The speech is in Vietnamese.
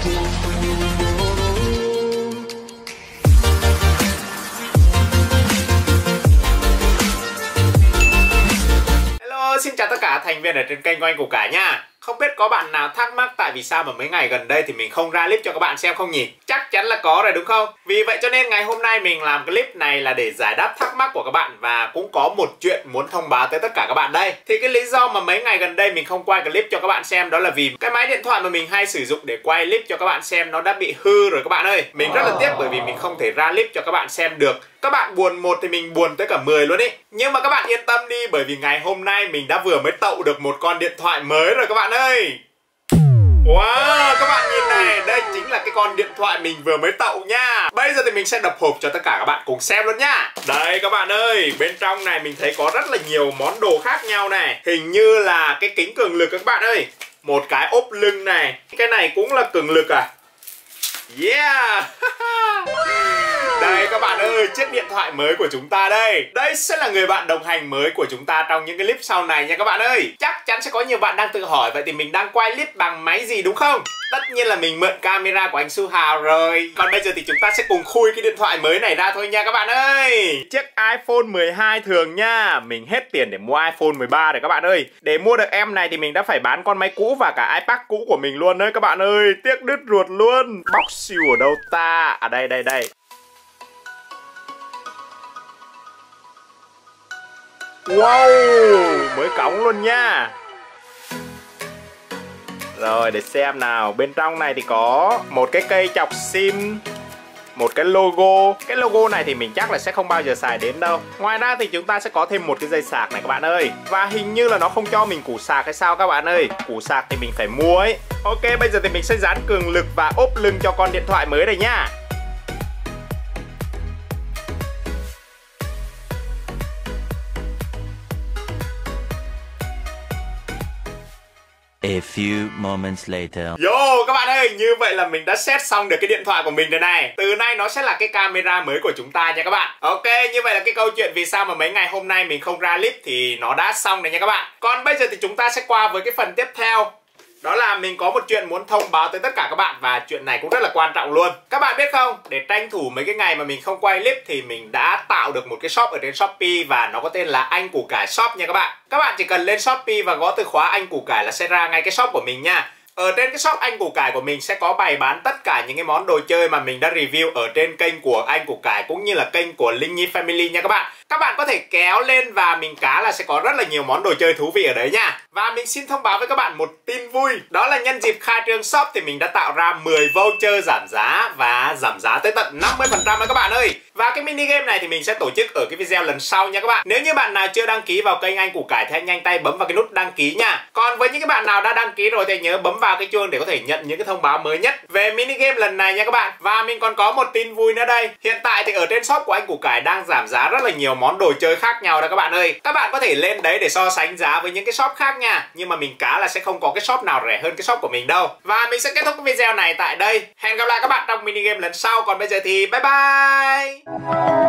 Hello, xin chào tất cả thành viên ở trên kênh của anh Củ cả nha. Không biết có bạn nào thắc mắc tại vì sao mà mấy ngày gần đây thì mình không ra clip cho các bạn xem không nhỉ? Chắc chắn là có rồi đúng không? Vì vậy cho nên ngày hôm nay mình làm clip này là để giải đáp thắc mắc của các bạn Và cũng có một chuyện muốn thông báo tới tất cả các bạn đây Thì cái lý do mà mấy ngày gần đây mình không quay clip cho các bạn xem đó là vì Cái máy điện thoại mà mình hay sử dụng để quay clip cho các bạn xem nó đã bị hư rồi các bạn ơi Mình rất là tiếc bởi vì mình không thể ra clip cho các bạn xem được các bạn buồn một thì mình buồn tới cả 10 luôn ý. Nhưng mà các bạn yên tâm đi bởi vì ngày hôm nay mình đã vừa mới tậu được một con điện thoại mới rồi các bạn ơi. Wow, các bạn nhìn này, đây chính là cái con điện thoại mình vừa mới tậu nha. Bây giờ thì mình sẽ đập hộp cho tất cả các bạn cùng xem luôn nha. Đây các bạn ơi, bên trong này mình thấy có rất là nhiều món đồ khác nhau này. Hình như là cái kính cường lực các bạn ơi. Một cái ốp lưng này Cái này cũng là cường lực à. Yeah. Đây các bạn ơi, chiếc điện thoại mới của chúng ta đây. Đây sẽ là người bạn đồng hành mới của chúng ta trong những cái clip sau này nha các bạn ơi. Chắc chắn sẽ có nhiều bạn đang tự hỏi Vậy thì mình đang quay clip bằng máy gì đúng không? Tất nhiên là mình mượn camera của anh Su Hào rồi. Còn bây giờ thì chúng ta sẽ cùng khui cái điện thoại mới này ra thôi nha các bạn ơi. Chiếc iPhone 12 thường nha. Mình hết tiền để mua iPhone 13 rồi các bạn ơi. Để mua được em này thì mình đã phải bán con máy cũ và cả iPad cũ của mình luôn đấy các bạn ơi. Tiếc đứt ruột luôn. Bóc siêu ở đâu ta? À đây đây đây. Wow, mới cống luôn nha. Rồi để xem nào. Bên trong này thì có một cái cây chọc sim một cái logo. Cái logo này thì mình chắc là sẽ không bao giờ xài đến đâu. Ngoài ra thì chúng ta sẽ có thêm một cái dây sạc này các bạn ơi. Và hình như là nó không cho mình củ sạc hay sao các bạn ơi? Củ sạc thì mình phải mua ấy. Ok bây giờ thì mình sẽ dán cường lực và ốp lưng cho con điện thoại mới này nha. A few moments later. Yo các bạn ơi, như vậy là mình đã set xong được cái điện thoại của mình rồi này. Từ nay nó sẽ là cái camera mới của chúng ta nha các bạn. Ok, như vậy là cái câu chuyện vì sao mà mấy ngày hôm nay mình không ra clip thì nó đã xong rồi nha các bạn. Còn bây giờ thì chúng ta sẽ qua với cái phần tiếp theo đó là mình có một chuyện muốn thông báo tới tất cả các bạn và chuyện này cũng rất là quan trọng luôn. Các bạn biết không, để tranh thủ mấy cái ngày mà mình không quay clip thì mình đã tạo được một cái shop ở trên Shopee và nó có tên là Anh Củ Cải Shop nha các bạn. Các bạn chỉ cần lên Shopee và gõ từ khóa Anh Củ Cải là sẽ ra ngay cái shop của mình nha. Ở trên cái shop anh củ cải của mình sẽ có bày bán tất cả những cái món đồ chơi mà mình đã review ở trên kênh của anh củ cải cũng như là kênh của Linh Nhi Family nha các bạn. Các bạn có thể kéo lên và mình cá là sẽ có rất là nhiều món đồ chơi thú vị ở đấy nha. Và mình xin thông báo với các bạn một tin vui, Đó là nhân dịp khai trương shop thì mình đã tạo ra 10 voucher giảm giá Và giảm giá tới tận 50% đấy các bạn ơi. Và cái mini game này thì mình sẽ tổ chức ở cái video lần sau nha các bạn. Nếu như bạn nào chưa đăng ký vào kênh Anh Củ Cải thì nhanh tay bấm vào cái nút đăng ký nha. Còn với những cái bạn nào đã đăng ký rồi thì nhớ bấm vào cái chuông để có thể nhận những cái thông báo mới nhất về mini game lần này nha các bạn. Và mình còn có một tin vui nữa đây. Hiện tại thì ở trên shop của Anh Củ Cải đang giảm giá rất là nhiều món đồ chơi khác nhau đó các bạn ơi. Các bạn có thể lên đấy để so sánh giá với những cái shop khác nha. Nhưng mà mình cá là sẽ không có cái shop nào rẻ hơn cái shop của mình đâu. Và mình sẽ kết thúc cái video này tại đây. Hẹn gặp lại các bạn trong mini game lần sau. Còn bây giờ thì bye bye!